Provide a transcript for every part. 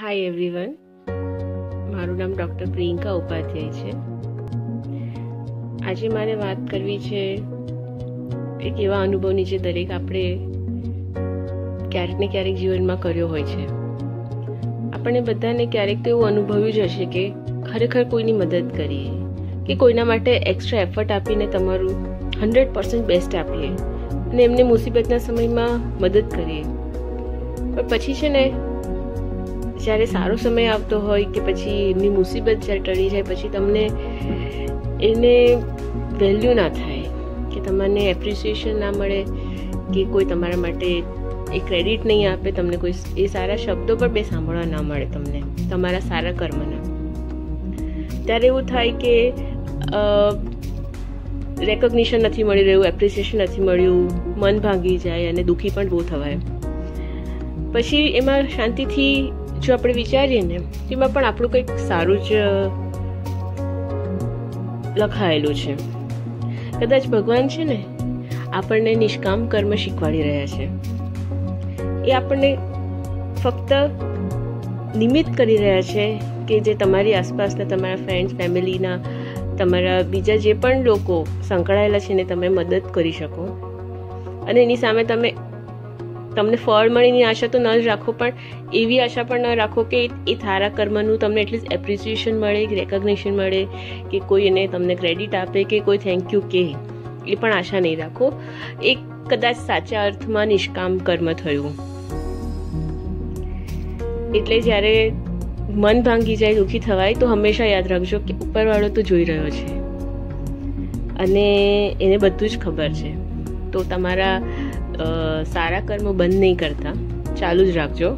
Hi everyone મારું નામ doctor Priyanka Upadhyay છે. આજે મારે વાત કરવી છે એક એવા અનુભવની જે દરેક આપણે ક્યારેક ને ક્યારેક જીવનમાં કર્યો હોય છે. આપણે બધાને ક્યારેક તો એવું અનુભવ્યું જ હશે કે ખરેખર કોઈની મદદ કરીએ, કે કોઈના માટે એક્સ્ટ્રા એફર્ટ આપીને તમારું હંડ્રેડ પર્સન્ટ બેસ્ટ આપીએ અને એમને મુસીબતના સમયમાં મદદ કરીએ. પણ પછી છે ને જ્યારે સારો સમય આવતો હોય કે પછી એમની મુસીબત જ્યારે ટળી જાય, પછી તમને એને વેલ્યુ ના થાય, કે તમને એપ્રિસિએશન ના મળે, કે કોઈ તમારા માટે એ ક્રેડિટ નહીં આપે, તમને કોઈ એ સારા શબ્દો પણ બે સાંભળવા ના મળે તમને, તમારા સારા કર્મના. ત્યારે એવું થાય કે રેકોગ્નિશન નથી મળી રહ્યું એપ્રિસિએશન નથી મળ્યું, મન ભાંગી જાય અને દુઃખી પણ બહુ થવાય. પછી એમાં શાંતિથી જો આપણે વિચારીએ ને, એમાં પણ આપણું કંઈક સારું જ લખાયેલું છે. કદાચ ભગવાન છે ને, આપણને નિષ્કામ કર્મ શીખવાડી રહ્યા છે. એ આપણને ફક્ત નિમિત્ત કરી રહ્યા છે કે જે તમારી આસપાસના, તમારા ફ્રેન્ડ્સ ફેમિલીના તમારા બીજા જે પણ લોકો સંકળાયેલા છે ને, તમે મદદ કરી શકો. અને એની સામે તમે તમને ફળ મળીની આશા તો ન જ રાખો, પણ એવી આશા પણ ન રાખો કે એ થારા કર્મનું તમને એટલીસ્ટ એપ્રિસિએશન મળે કે મળે, કે કોઈ એને તમને ક્રેડિટ આપે, કે કોઈ થેન્ક યુ કે એ પણ આશા નહીં રાખો. એ કદાચ સાચા અર્થમાં નિષ્કામ કર્મ થયું. એટલે જ્યારે મન ભાંગી જાય, દુઃખી થવાય, તો હંમેશા યાદ રાખજો કે ઉપરવાળો તો જોઈ રહ્યો છે. અને એને બધું જ ખબર છે. તો તમારા સારા કર્મ બંધ નહીં કરતા. ચાલુ જ રાખજો.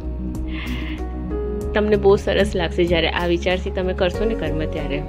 તમને બહુ સરસ લાગશે જ્યારે આ વિચારથી તમે કરશો ને કર્મ ત્યારે.